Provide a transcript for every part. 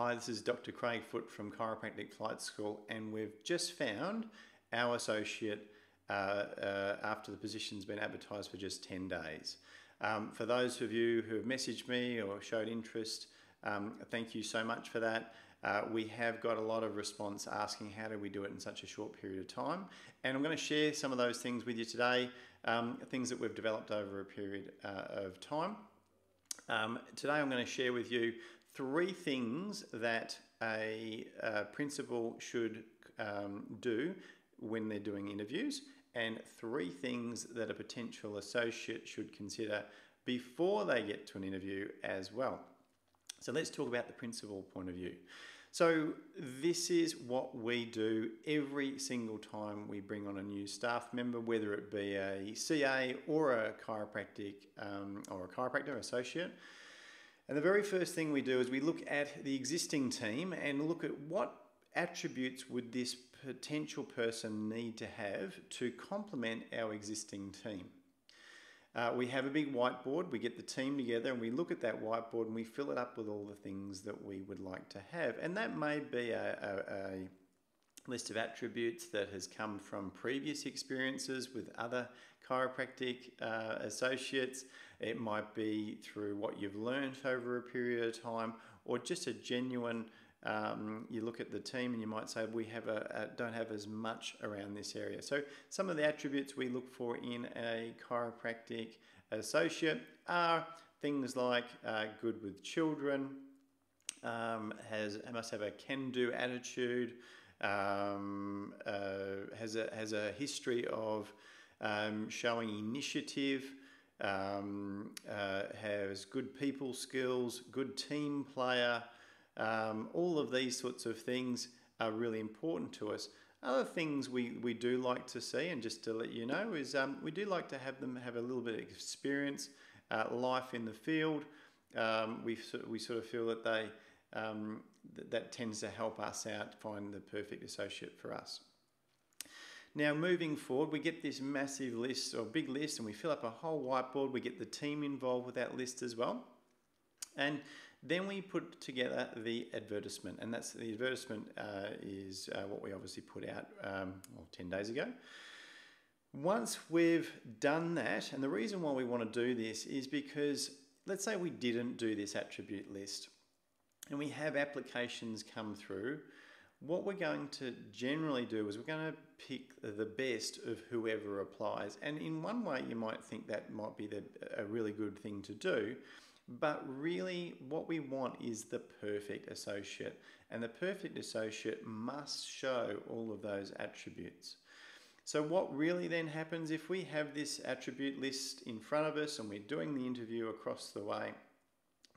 Hi, this is Dr. Craig Foote from Chiropractic Flight School, and we've just found our associate uh, uh, after the position's been advertised for just 10 days. Um, for those of you who have messaged me or showed interest, um, thank you so much for that. Uh, we have got a lot of response asking how do we do it in such a short period of time. And I'm going to share some of those things with you today, um, things that we've developed over a period uh, of time. Um, today I'm going to share with you three things that a, a principal should um, do when they're doing interviews, and three things that a potential associate should consider before they get to an interview as well. So let's talk about the principal point of view. So this is what we do every single time we bring on a new staff member, whether it be a CA or a chiropractic um, or a chiropractor associate. And the very first thing we do is we look at the existing team and look at what attributes would this potential person need to have to complement our existing team. Uh, we have a big whiteboard, we get the team together and we look at that whiteboard and we fill it up with all the things that we would like to have. And that may be a, a, a list of attributes that has come from previous experiences with other chiropractic uh, associates. It might be through what you've learned over a period of time, or just a genuine. Um, you look at the team and you might say we have a, a, don't have as much around this area. So some of the attributes we look for in a chiropractic associate are things like uh, good with children, um, has must have a can-do attitude, um, uh, has a has a history of um, showing initiative, um, uh, has good people skills, good team player. Um, all of these sorts of things are really important to us. Other things we, we do like to see, and just to let you know, is um, we do like to have them have a little bit of experience, uh, life in the field. Um, we, we sort of feel that they um, th- that tends to help us out find the perfect associate for us. Now, moving forward, we get this massive list or big list, and we fill up a whole whiteboard. We get the team involved with that list as well. And then we put together the advertisement, and that's the advertisement uh, is uh, what we obviously put out um, well, 10 days ago. Once we've done that, and the reason why we want to do this is because let's say we didn't do this attribute list and we have applications come through what we're going to generally do is we're going to pick the best of whoever applies. And in one way, you might think that might be the, a really good thing to do. But really, what we want is the perfect associate. And the perfect associate must show all of those attributes. So, what really then happens if we have this attribute list in front of us and we're doing the interview across the way?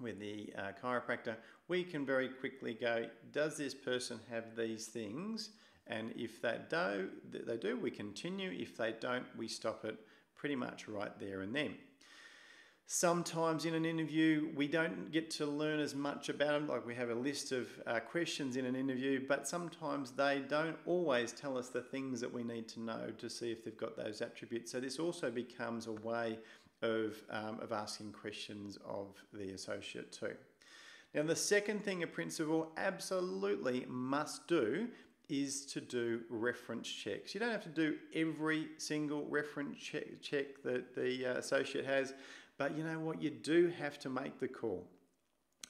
With the uh, chiropractor, we can very quickly go, does this person have these things? And if they do, they do, we continue. If they don't, we stop it pretty much right there and then. Sometimes in an interview, we don't get to learn as much about them, like we have a list of uh, questions in an interview, but sometimes they don't always tell us the things that we need to know to see if they've got those attributes. So, this also becomes a way of, um, of asking questions of the associate too. Now, the second thing a principal absolutely must do is to do reference checks. You don't have to do every single reference check, check that the uh, associate has, but you know what? You do have to make the call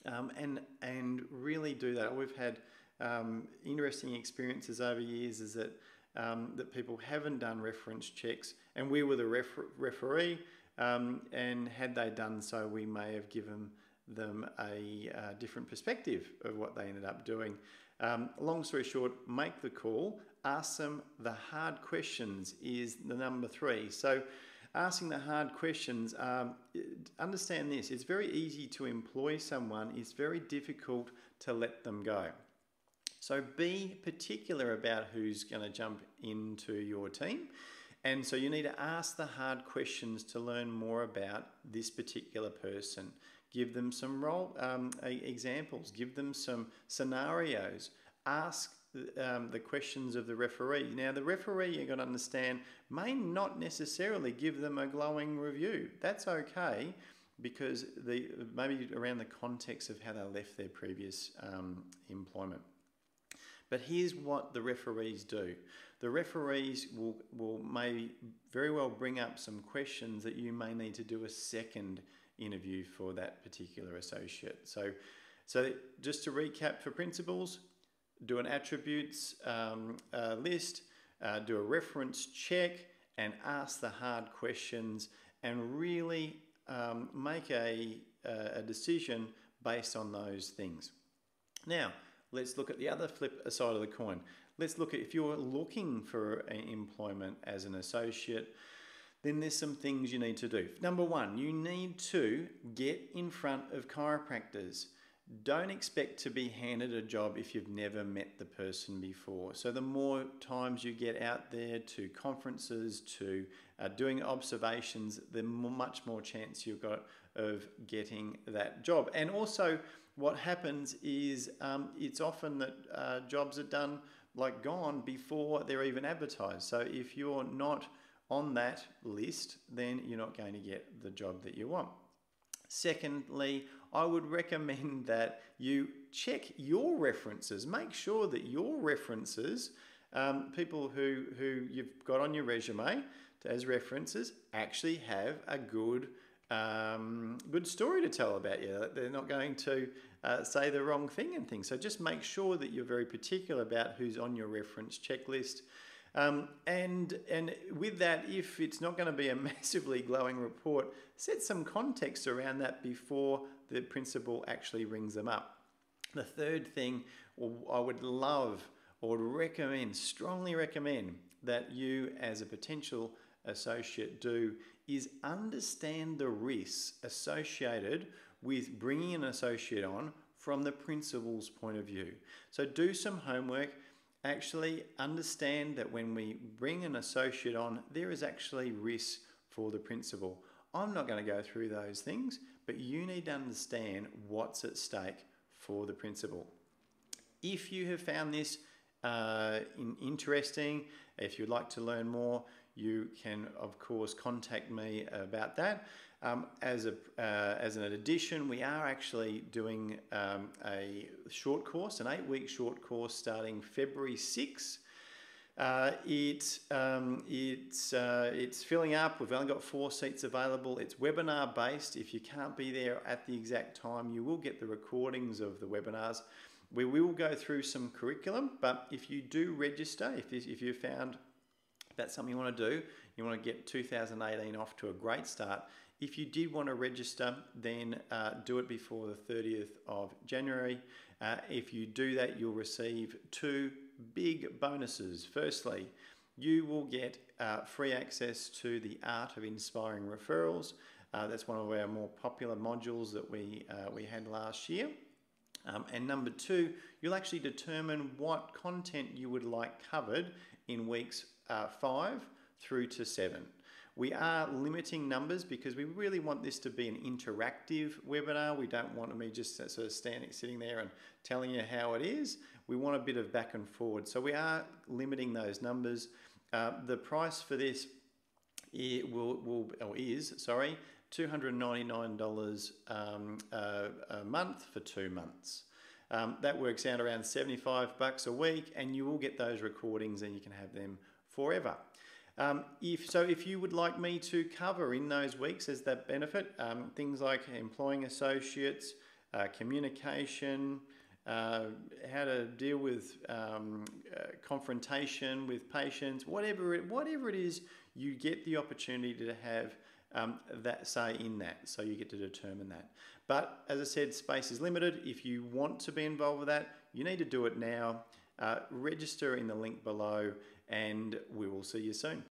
um, and, and really do that. We've had um, interesting experiences over years is that, um, that people haven't done reference checks, and we were the refer- referee. Um, and had they done so, we may have given them a uh, different perspective of what they ended up doing. Um, long story short, make the call, ask them the hard questions is the number three. So, asking the hard questions, um, understand this it's very easy to employ someone, it's very difficult to let them go. So, be particular about who's going to jump into your team. And so you need to ask the hard questions to learn more about this particular person. Give them some role um, examples, give them some scenarios. Ask um, the questions of the referee. Now, the referee, you've got to understand, may not necessarily give them a glowing review. That's okay. because the maybe around the context of how they left their previous um, employment. But here's what the referees do. The referees will, will may very well bring up some questions that you may need to do a second interview for that particular associate. So, so just to recap for principals, do an attributes um, uh, list, uh, do a reference check, and ask the hard questions, and really um, make a, a decision based on those things. Now, let's look at the other flip side of the coin. Let's look at if you're looking for employment as an associate, then there's some things you need to do. Number one, you need to get in front of chiropractors. Don't expect to be handed a job if you've never met the person before. So, the more times you get out there to conferences, to uh, doing observations, the more, much more chance you've got of getting that job. And also, what happens is um, it's often that uh, jobs are done like gone before they're even advertised. So, if you're not on that list, then you're not going to get the job that you want. Secondly, I would recommend that you check your references. Make sure that your references, um, people who, who you've got on your resume as references, actually have a good um, good story to tell about you. They're not going to uh, say the wrong thing and things. So just make sure that you're very particular about who's on your reference checklist. Um, and and with that, if it's not going to be a massively glowing report, set some context around that before the principal actually rings them up. The third thing I would love or recommend, strongly recommend, that you as a potential associate do is understand the risks associated with bringing an associate on from the principal's point of view. So do some homework actually understand that when we bring an associate on, there is actually risk for the principal. I'm not going to go through those things, but you need to understand what's at stake for the principal. If you have found this uh, in interesting, if you'd like to learn more, you can of course contact me about that. Um, as, a, uh, as an addition, we are actually doing um, a short course, an eight week short course starting February 6. Uh, it, um, it's, uh, it's filling up. We've only got four seats available. It's webinar based. If you can't be there at the exact time, you will get the recordings of the webinars. We will go through some curriculum, but if you do register, if, if you found that's something you want to do, you want to get 2018 off to a great start, if you did want to register, then uh, do it before the 30th of January. Uh, if you do that, you'll receive two big bonuses. Firstly, you will get uh, free access to the Art of Inspiring Referrals. Uh, that's one of our more popular modules that we, uh, we had last year. Um, and number two, you'll actually determine what content you would like covered in weeks uh, five through to seven. We are limiting numbers because we really want this to be an interactive webinar. We don't want me just sort of standing, sitting there and telling you how it is. We want a bit of back and forward. So we are limiting those numbers. Uh, the price for this will, will or is sorry $299 um, uh, a month for two months. Um, that works out around 75 bucks a week, and you will get those recordings and you can have them forever. Um, if so, if you would like me to cover in those weeks as that benefit, um, things like employing associates, uh, communication, uh, how to deal with um, uh, confrontation with patients, whatever it, whatever it is, you get the opportunity to have um, that say in that. So you get to determine that. But as I said, space is limited. If you want to be involved with that, you need to do it now. Uh, register in the link below and we will see you soon.